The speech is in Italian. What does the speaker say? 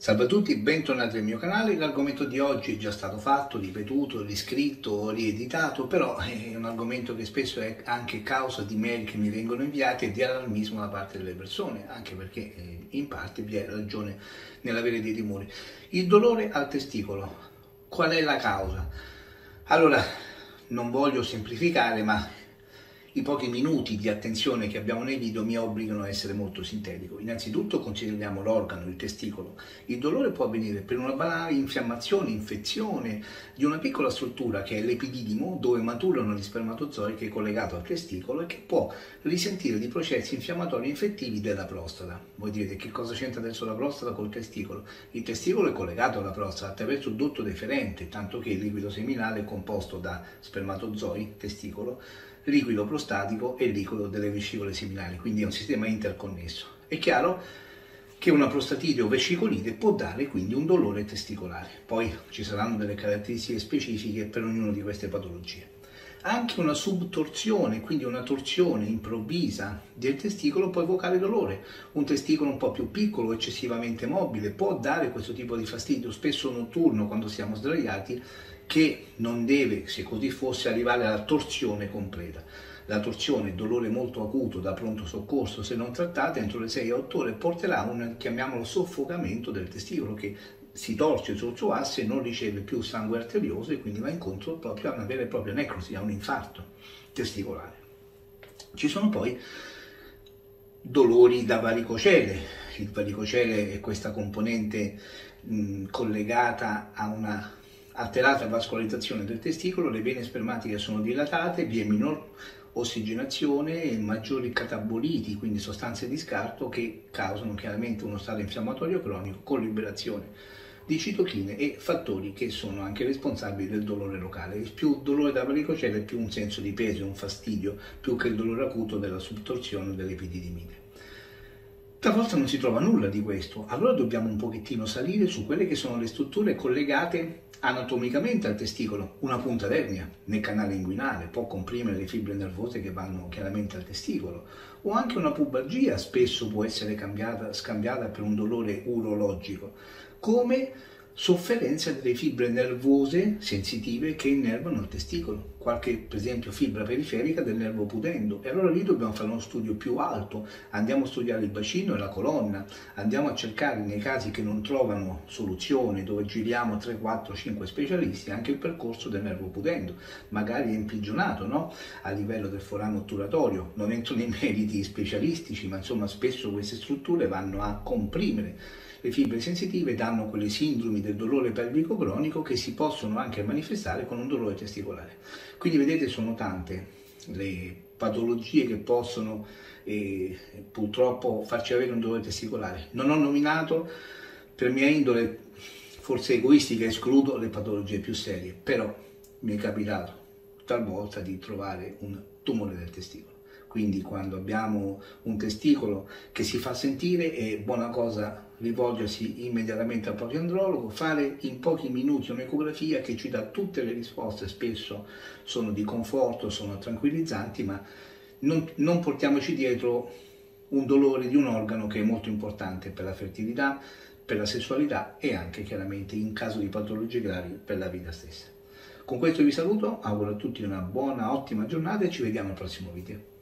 Salve a tutti, bentornati nel mio canale. L'argomento di oggi è già stato fatto, ripetuto, riscritto, rieditato, però è un argomento che spesso è anche causa di mail che mi vengono inviate e di allarmismo da parte delle persone, anche perché eh, in parte vi è ragione nell'avere dei timori. Il dolore al testicolo, qual è la causa? Allora, non voglio semplificare, ma i pochi minuti di attenzione che abbiamo nei video mi obbligano a essere molto sintetico. Innanzitutto consideriamo l'organo, il testicolo. Il dolore può avvenire per una banale infiammazione, infezione di una piccola struttura che è l'epididimo, dove maturano gli spermatozoi che è collegato al testicolo e che può risentire di processi infiammatori infettivi della prostata. Voi direte che cosa c'entra adesso la prostata col testicolo? Il testicolo è collegato alla prostata attraverso il dotto deferente, tanto che il liquido seminale è composto da spermatozoi, testicolo, liquido prostatico e liquido delle vescicole seminali, quindi è un sistema interconnesso. È chiaro che una prostatite o vescicolite può dare quindi un dolore testicolare. Poi ci saranno delle caratteristiche specifiche per ognuna di queste patologie. Anche una subtorsione, quindi una torsione improvvisa del testicolo può evocare dolore. Un testicolo un po' più piccolo, eccessivamente mobile, può dare questo tipo di fastidio, spesso notturno quando siamo sdraiati, che non deve, se così fosse, arrivare alla torsione completa. La torsione, dolore molto acuto da pronto soccorso, se non trattata, entro le 6-8 ore porterà un, chiamiamolo, soffocamento del testicolo che si torce sul suo asse non riceve più sangue arterioso e quindi va incontro proprio a una vera e propria necrosi, a un infarto testicolare. Ci sono poi dolori da varicocele. Il varicocele è questa componente mh, collegata a una alterata vascolarizzazione del testicolo, le vene spermatiche sono dilatate, vi è minor ossigenazione e maggiori cataboliti, quindi sostanze di scarto che causano chiaramente uno stato infiammatorio cronico con liberazione di citochine e fattori che sono anche responsabili del dolore locale. Il più dolore da varicocele più un senso di peso, un fastidio, più che il dolore acuto della subtorsione dell'epididimite. Talvolta non si trova nulla di questo, allora dobbiamo un pochettino salire su quelle che sono le strutture collegate anatomicamente al testicolo. Una punta d'ernia nel canale inguinale può comprimere le fibre nervose che vanno chiaramente al testicolo, o anche una pubalgia spesso può essere cambiata, scambiata per un dolore urologico, come sofferenza delle fibre nervose sensitive che innervano il testicolo, qualche per esempio fibra periferica del nervo pudendo. E allora lì dobbiamo fare uno studio più alto, andiamo a studiare il bacino e la colonna, andiamo a cercare nei casi che non trovano soluzione, dove giriamo 3, 4, 5 specialisti, anche il percorso del nervo pudendo, magari è imprigionato no? a livello del forano otturatorio. Non entro nei meriti specialistici, ma insomma spesso queste strutture vanno a comprimere le fibre sensitive danno quelle sindromi del dolore pelvico cronico che si possono anche manifestare con un dolore testicolare. Quindi vedete sono tante le patologie che possono eh, purtroppo farci avere un dolore testicolare. Non ho nominato per mia indole forse egoistica escludo le patologie più serie, però mi è capitato talvolta di trovare un tumore del testicolo. Quindi quando abbiamo un testicolo che si fa sentire è buona cosa rivolgersi immediatamente al proprio andrologo, fare in pochi minuti un'ecografia che ci dà tutte le risposte, spesso sono di conforto, sono tranquillizzanti, ma non, non portiamoci dietro un dolore di un organo che è molto importante per la fertilità, per la sessualità e anche chiaramente in caso di patologie gravi per la vita stessa. Con questo vi saluto, auguro a tutti una buona, ottima giornata e ci vediamo al prossimo video.